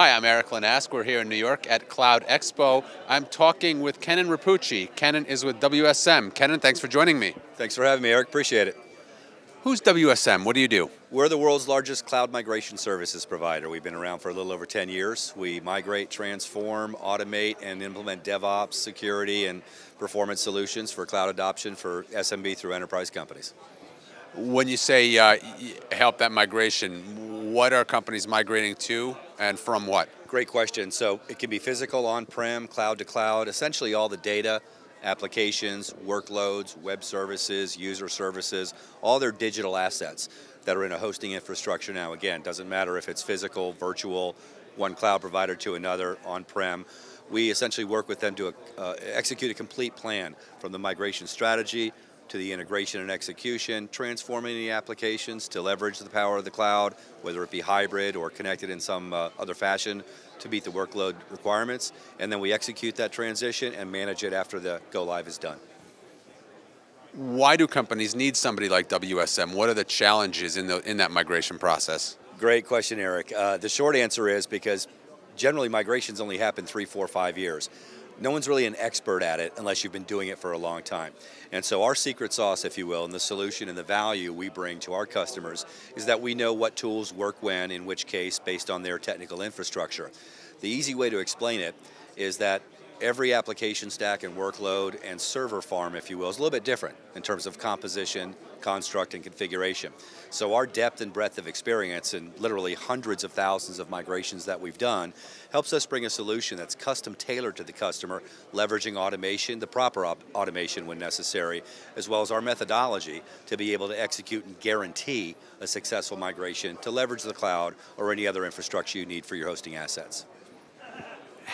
Hi, I'm Eric Linask. We're here in New York at Cloud Expo. I'm talking with Kenan Rapucci. Kenan is with WSM. Kenan, thanks for joining me. Thanks for having me, Eric. Appreciate it. Who's WSM? What do you do? We're the world's largest cloud migration services provider. We've been around for a little over 10 years. We migrate, transform, automate, and implement DevOps, security, and performance solutions for cloud adoption for SMB through enterprise companies. When you say uh, help that migration, what are companies migrating to and from what? Great question. So it can be physical, on-prem, cloud to cloud, essentially all the data, applications, workloads, web services, user services, all their digital assets that are in a hosting infrastructure now. Again, doesn't matter if it's physical, virtual, one cloud provider to another, on-prem. We essentially work with them to uh, execute a complete plan from the migration strategy to the integration and execution, transforming the applications to leverage the power of the cloud, whether it be hybrid or connected in some uh, other fashion to meet the workload requirements. And then we execute that transition and manage it after the go live is done. Why do companies need somebody like WSM? What are the challenges in, the, in that migration process? Great question, Eric. Uh, the short answer is because generally migrations only happen three, four, five years no one's really an expert at it unless you've been doing it for a long time. And so our secret sauce, if you will, and the solution and the value we bring to our customers is that we know what tools work when, in which case, based on their technical infrastructure. The easy way to explain it is that every application stack and workload and server farm, if you will, is a little bit different in terms of composition, construct, and configuration. So our depth and breadth of experience in literally hundreds of thousands of migrations that we've done helps us bring a solution that's custom tailored to the customer, leveraging automation, the proper automation when necessary, as well as our methodology to be able to execute and guarantee a successful migration to leverage the cloud or any other infrastructure you need for your hosting assets.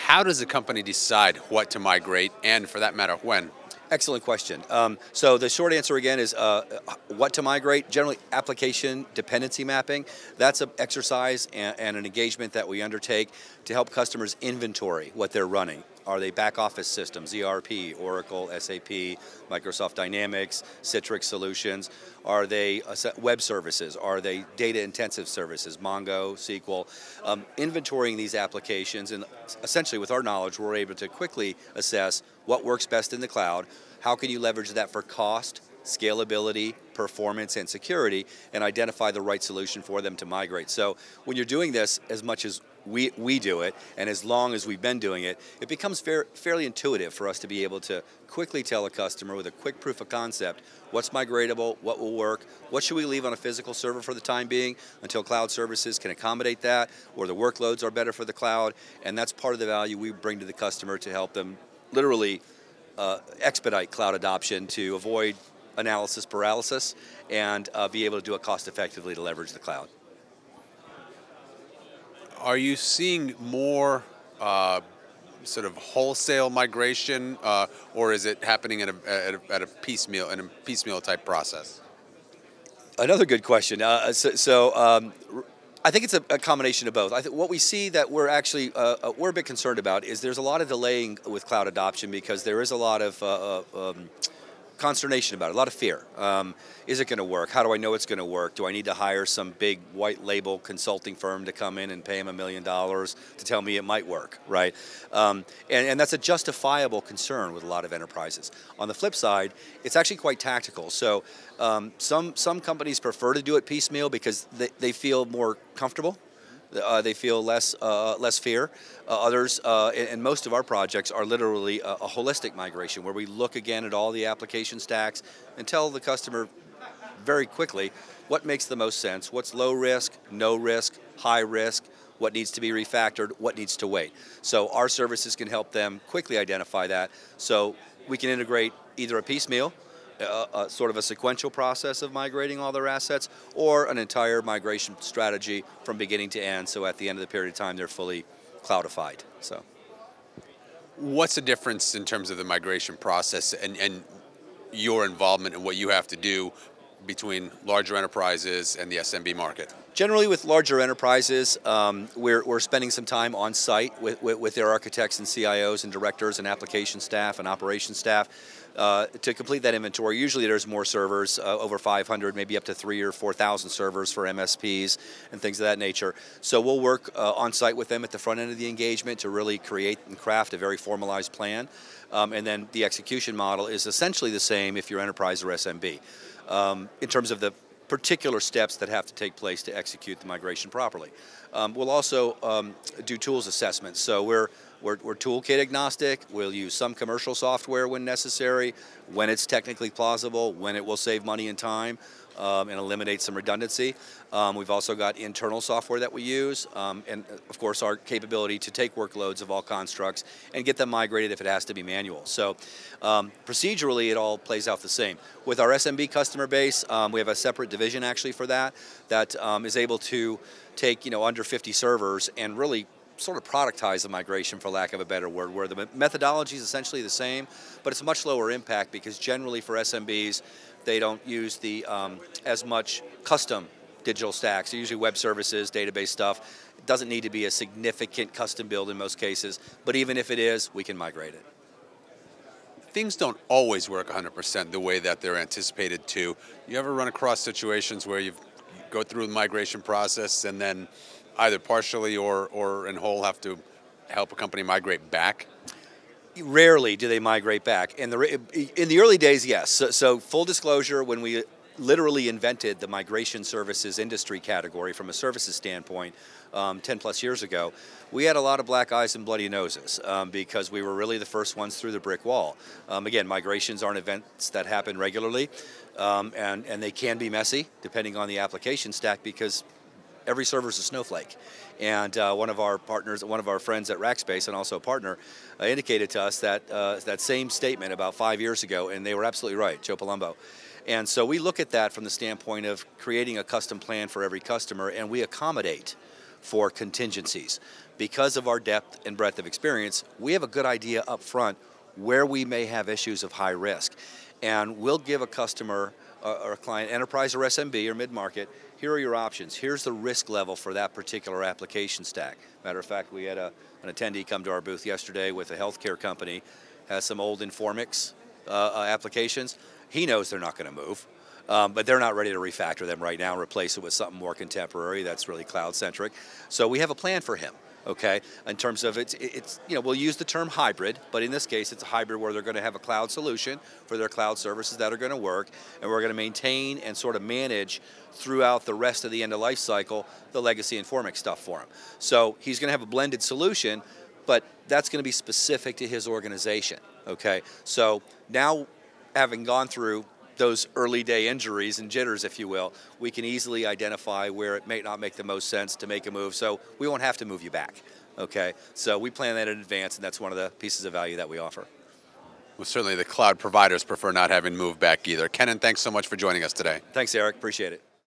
How does a company decide what to migrate and, for that matter, when? Excellent question. Um, so the short answer again is uh, what to migrate. Generally, application dependency mapping. That's an exercise and, and, an engagement that we undertake to help customers inventory what they're running. Are they back office systems, ERP, Oracle, SAP, Microsoft Dynamics, Citrix solutions? Are they uh, web services? Are they data intensive services, Mongo, SQL? Um, inventorying these applications, and essentially with our knowledge, we're able to quickly assess what works best in the cloud, how can you leverage that for cost, scalability, performance, and security, and identify the right solution for them to migrate. So when you're doing this, as much as we, we do it, and as long as we've been doing it, it becomes fair, fairly intuitive for us to be able to quickly tell a customer with a quick proof of concept what's migratable, what will work, what should we leave on a physical server for the time being until cloud services can accommodate that, or the workloads are better for the cloud, and that's part of the value we bring to the customer to help them literally uh, expedite cloud adoption to avoid analysis paralysis and uh, be able to do it cost effectively to leverage the cloud. Are you seeing more uh, sort of wholesale migration, uh, or is it happening at a, at a, at a, piecemeal in a piecemeal type process? Another good question. Uh, so, so um, I think it's a, a, combination of both. I think what we see that we're actually uh, uh, we're a bit concerned about is there's a lot of delaying with cloud adoption because there is a lot of uh, uh um, consternation about it, a lot of fear. Um, is it going to work? How do I know it's going to work? Do I need to hire some big white label consulting firm to come in and pay them a million dollars to tell me it might work, right? Um, and, and, that's a justifiable concern with a lot of enterprises. On the flip side, it's actually quite tactical. So um, some, some companies prefer to do it piecemeal because they, they feel more comfortable uh, they feel less uh, less fear. Uh, others, uh, and, most of our projects are literally a, a, holistic migration where we look again at all the application stacks and tell the customer very quickly what makes the most sense, what's low risk, no risk, high risk, what needs to be refactored, what needs to wait. So our services can help them quickly identify that. So we can integrate either a piecemeal a, a, sort of a sequential process of migrating all their assets or an entire migration strategy from beginning to end so at the end of the period of time they're fully cloudified. So, What's the difference in terms of the migration process and, and your involvement and what you have to do between larger enterprises and the SMB market? Generally, with larger enterprises, um, we're, we're spending some time on site with, with, with, their architects and CIOs and directors and application staff and operations staff Uh, to complete that inventory, usually there's more servers, uh, over 500, maybe up to three or 4,000 servers for MSPs and things of that nature. So we'll work uh, on site with them at the front end of the engagement to really create and craft a very formalized plan. Um, and then the execution model is essentially the same if you're enterprise or SMB. Um, in terms of the particular steps that have to take place to execute the migration properly. Um, we'll also um, do tools assessments. So we're, we're, we're, toolkit agnostic. We'll use some commercial software when necessary, when it's technically plausible, when it will save money and time um, and eliminate some redundancy. Um, we've also got internal software that we use, um, and uh, of course our capability to take workloads of all constructs and get them migrated if it has to be manual. So um, procedurally it all plays out the same. With our SMB customer base, um, we have a separate division actually for that, that um, is able to take you know under 50 servers and really sort of productize the migration, for lack of a better word, where the methodology is essentially the same, but it's a much lower impact because generally for SMBs, they don't use the um, as much custom digital stacks. They're usually web services, database stuff. It doesn't need to be a significant custom build in most cases, but even if it is, we can migrate it. Things don't always work 100% the way that they're anticipated to. You ever run across situations where you go through the migration process and then either partially or, or in whole have to help a company migrate back? Rarely do they migrate back. In the, in the early days, yes. So, so full disclosure, when we literally invented the migration services industry category from a services standpoint um, 10 plus years ago, we had a lot of black eyes and bloody noses um, because we were really the first ones through the brick wall. Um, again, migrations aren't events that happen regularly, um, and, and they can be messy depending on the application stack because every server is a snowflake. And uh, one of our partners, one of our friends at Rackspace, and also a partner, uh, indicated to us that uh, that same statement about five years ago, and they were absolutely right, Joe Palumbo. And so we look at that from the standpoint of creating a custom plan for every customer, and we accommodate for contingencies. Because of our depth and breadth of experience, we have a good idea up front where we may have issues of high risk. And we'll give a customer or a client, enterprise or SMB or mid-market, here are your options. Here's the risk level for that particular application stack. Matter of fact, we had a, an attendee come to our booth yesterday with a healthcare company, has some old Informix uh, uh, applications. He knows they're not going to move. Um, but they're not ready to refactor them right now and replace it with something more contemporary that's really cloud centric. So we have a plan for him okay in terms of it's it's you know we'll use the term hybrid but in this case it's a hybrid where they're going to have a cloud solution for their cloud services that are going to work and we're going to maintain and sort of manage throughout the rest of the end of life cycle the legacy Informix stuff for him. So he's going to have a blended solution but that's going to be specific to his organization okay? So now having gone through those early day injuries and jitters, if you will, we can easily identify where it may not make the most sense to make a move. So we won't have to move you back. Okay, so we plan that in advance, and that's one of the pieces of value that we offer. Well, certainly the cloud providers prefer not having moved back either. Kenan, thanks so much for joining us today. Thanks, Eric. Appreciate it.